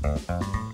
Bye.